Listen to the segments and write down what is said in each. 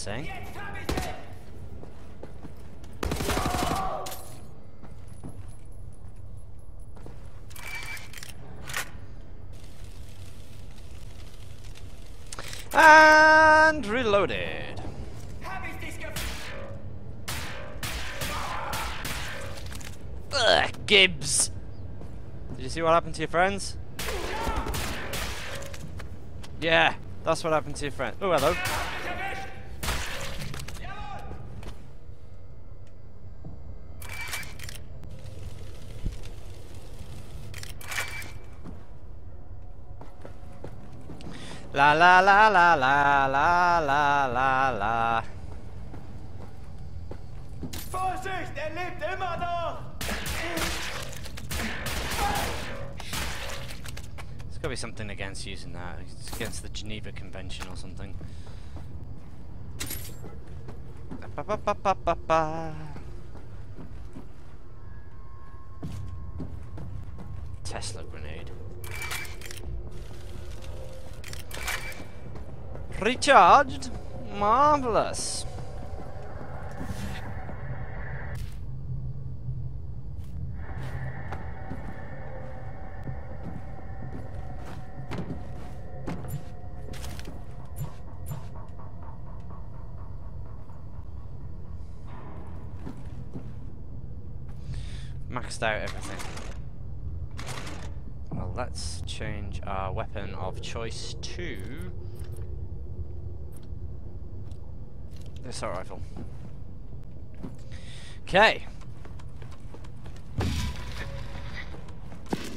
saying. And reloaded. Ugh, Gibbs. Did you see what happened to your friends? Yeah, that's what happened to your friend. Oh, hello. La la la la la la la la la. Vorsicht, er lebt immer noch! There's got to be something against using that. It's against the Geneva Convention or something. Ba ba ba ba ba ba. Tesla grenade. Recharged? Marvelous. Maxed out everything. Well, let's change our weapon of choice to the assault rifle. Okay.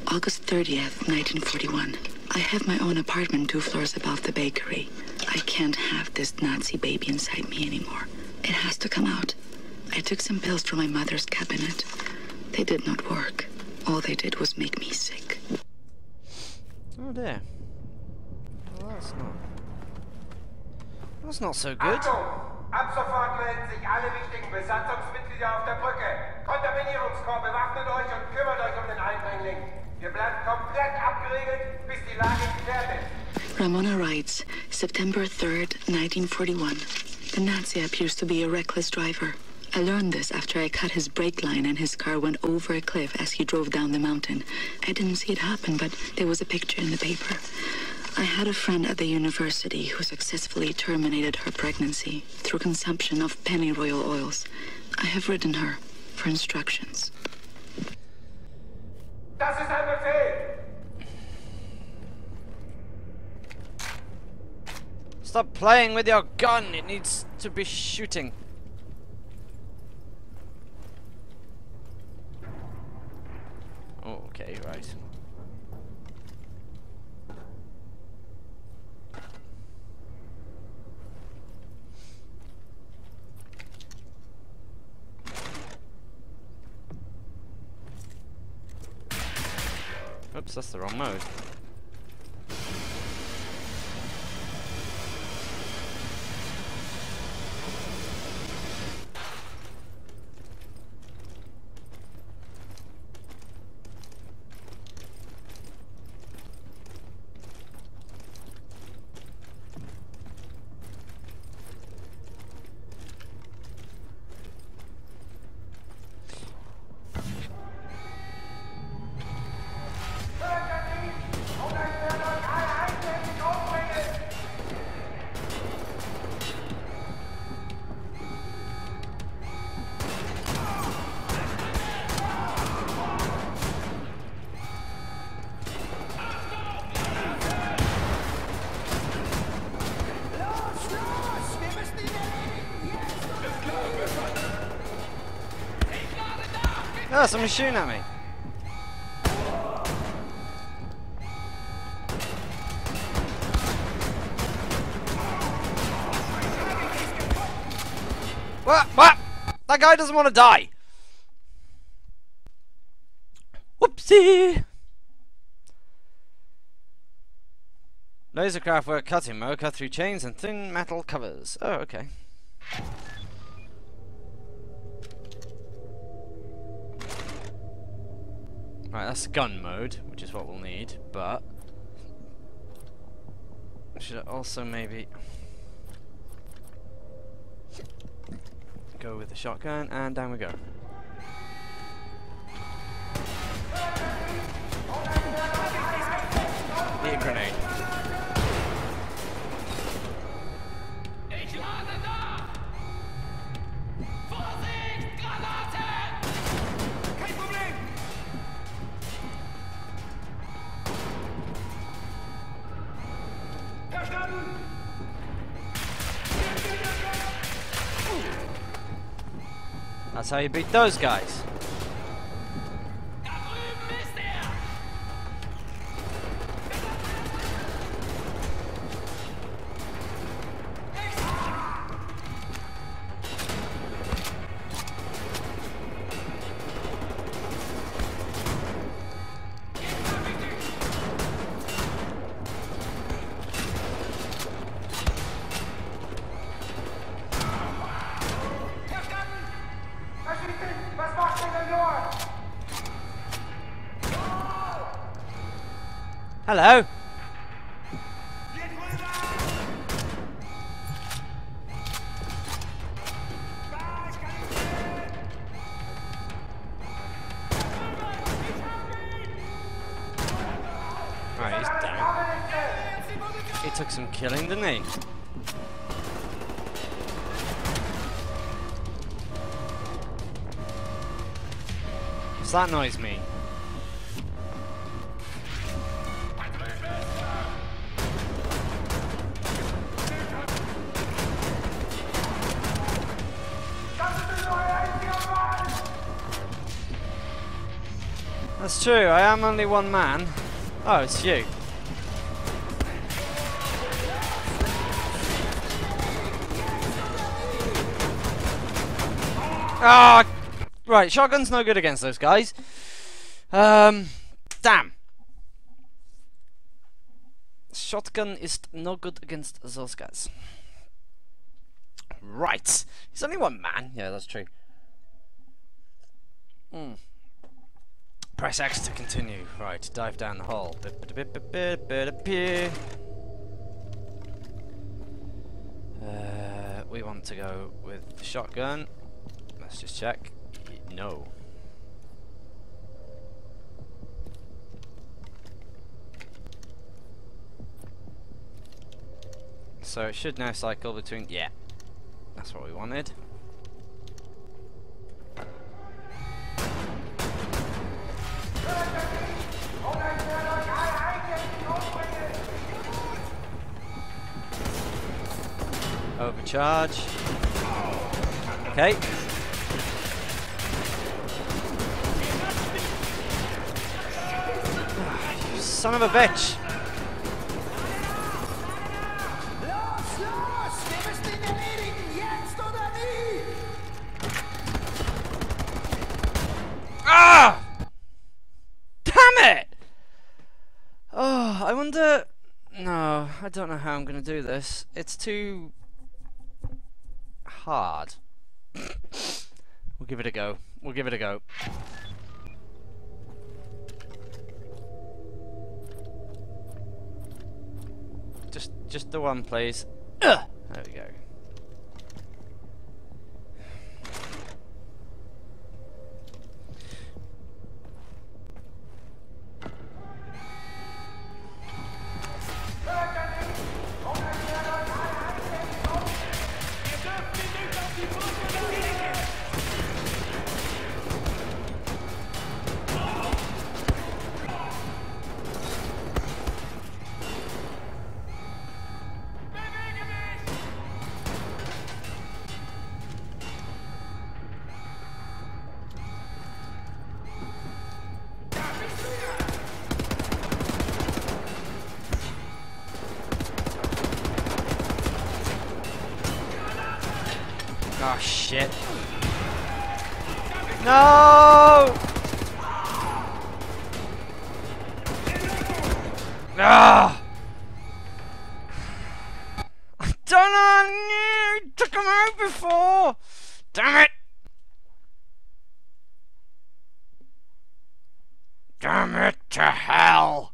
August 30th, 1941. I have my own apartment two floors above the bakery. I can't have this Nazi baby inside me anymore. It has to come out. I took some pills from my mother's cabinet. They did not work. All they did was make me sick. Oh dear. Well, that's not. That's not so good. Achtung! Ab sofort melden sich alle wichtigen Besatzungsmitglieder auf der Brücke. Kontaminierungskorps, bewaffnet euch und kümmert euch um den Eindringling. Wir bleiben komplett abgeriegelt, bis die Lage geklärt ist. Ramona writes, September 3rd, 1941. The Nazi appears to be a reckless driver. I learned this after I cut his brake line and his car went over a cliff as he drove down the mountain. I didn't see it happen, but there was a picture in the paper. I had a friend at the university who successfully terminated her pregnancy through consumption of pennyroyal oils. I have written her for instructions. Das ist ein Befehl! Stop playing with your gun. It needs to be shooting. Oh, okay, right. That's the wrong mode. Ah, someone's shooting at me. What? What? That guy doesn't want to die. Whoopsie. Laserkraftwerk cutting mode, cut through chains and thin metal covers. Oh, okay. Right, that's gun mode, which is what we'll need, but... Should I also maybe... Go with the shotgun, and down we go. That's how you beat those guys. Hello. Right, he's down. He took some killing, didn't he? What's that noise mean? True, I am only one man. Oh, it's you. Ah, right. Shotgun's no good against those guys. Um, damn. Shotgun is no good against those guys. Right. He's only one man. Yeah, that's true. Hmm. Press X to continue. Right, dive down the hole. Uh, we want to go with the shotgun. Let's just check. No. So it should now cycle between. Yeah, that's what we wanted. Overcharge. Okay. You Son of a bitch! Ah! Damn it! Oh, I wonder. No, I don't know how I'm gonna do this. It's too hard. we'll give it a go. We'll give it a go. Just, just the one, please. There we go. Oh shit. No! Ah! I don't know. I took him out before. Damn it! Damn it to hell!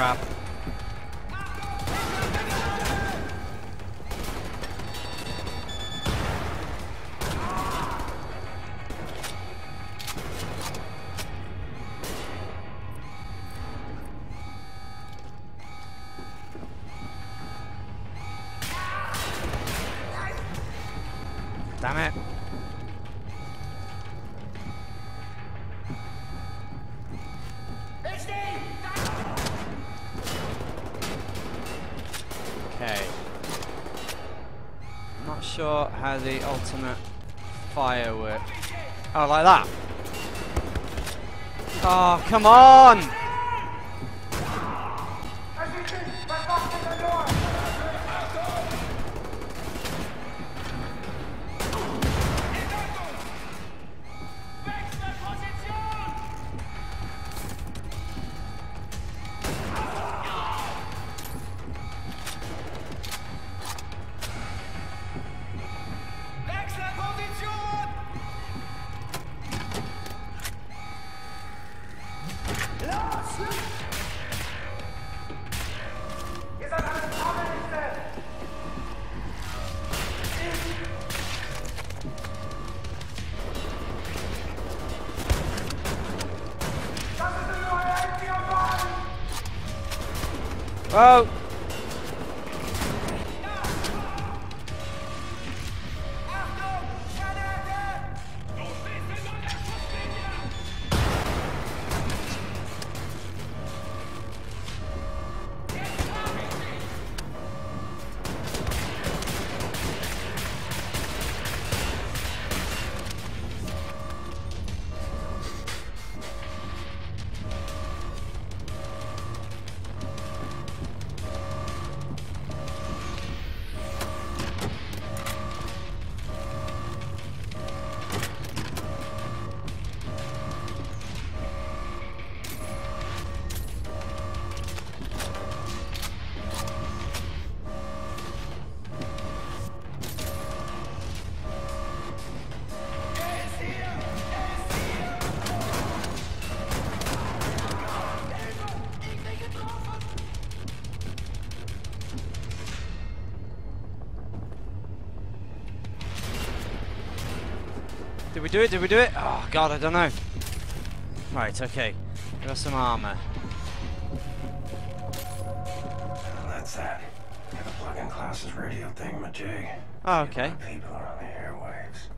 crap. Sure how the ultimate fire works. Oh, like that. Oh, come on! Oh! Did we do it? Did we do it? Oh god, I don't know. Right, okay. Got some armor. That's that. Got a plug-in Klaus's radio thingamajig. Oh, okay. People are on the airwaves.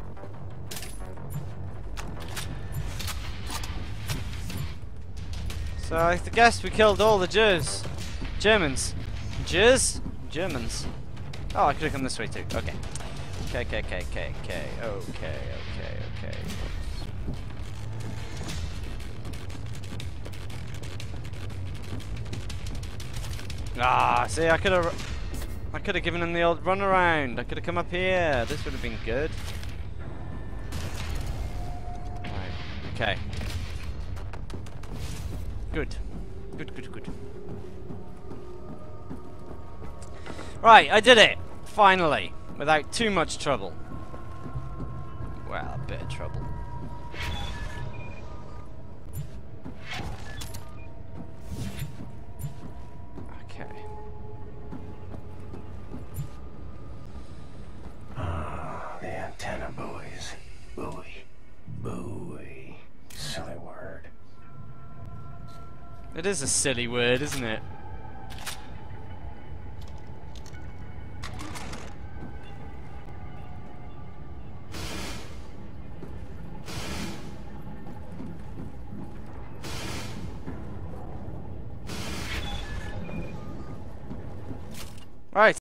So I guess we killed all the Jews. Germans. Jews? Germans. Oh, I could have come this way too. Okay. Okay, okay, okay, okay, okay, okay, okay, okay. Ah, see, I could have, I could have given him the old run around. I could have come up here. This would have been good. Right. Okay. Good. Good, good, good. Right, I did it! Finally. Without too much trouble. Well, a bit of trouble. Okay. Ah, the antenna buoys. Buoy. Buoy. Silly word. It is a silly word, isn't it?